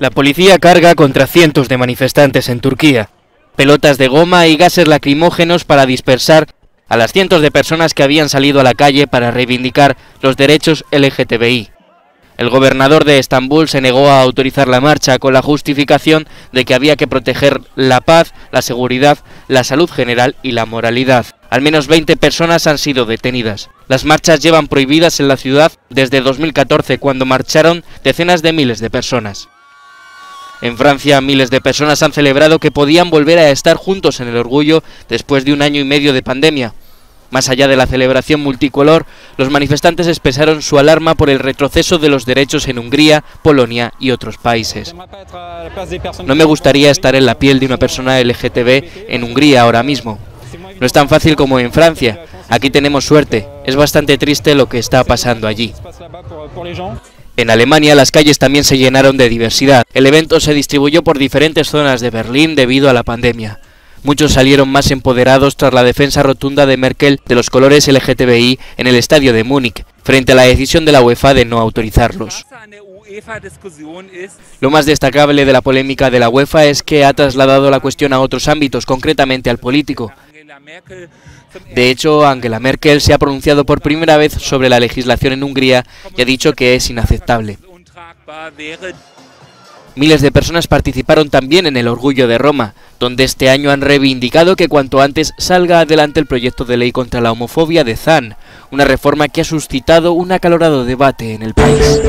La policía carga contra cientos de manifestantes en Turquía. Pelotas de goma y gases lacrimógenos para dispersar a las cientos de personas que habían salido a la calle para reivindicar los derechos LGTBI. El gobernador de Estambul se negó a autorizar la marcha con la justificación de que había que proteger la paz, la seguridad, la salud general y la moralidad. Al menos 20 personas han sido detenidas. Las marchas llevan prohibidas en la ciudad desde 2014 cuando marcharon decenas de miles de personas. En Francia, miles de personas han celebrado que podían volver a estar juntos en el orgullo después de un año y medio de pandemia. Más allá de la celebración multicolor, los manifestantes expresaron su alarma por el retroceso de los derechos en Hungría, Polonia y otros países. No me gustaría estar en la piel de una persona LGTB en Hungría ahora mismo. No es tan fácil como en Francia. Aquí tenemos suerte. Es bastante triste lo que está pasando allí. En Alemania las calles también se llenaron de diversidad. El evento se distribuyó por diferentes zonas de Berlín debido a la pandemia. Muchos salieron más empoderados tras la defensa rotunda de Merkel de los colores LGTBI en el estadio de Múnich, frente a la decisión de la UEFA de no autorizarlos. Lo más destacable de la polémica de la UEFA es que ha trasladado la cuestión a otros ámbitos, concretamente al político. De hecho, Angela Merkel se ha pronunciado por primera vez sobre la legislación en Hungría y ha dicho que es inaceptable. Miles de personas participaron también en el Orgullo de Roma, donde este año han reivindicado que cuanto antes salga adelante el proyecto de ley contra la homofobia de Zan, una reforma que ha suscitado un acalorado debate en el país.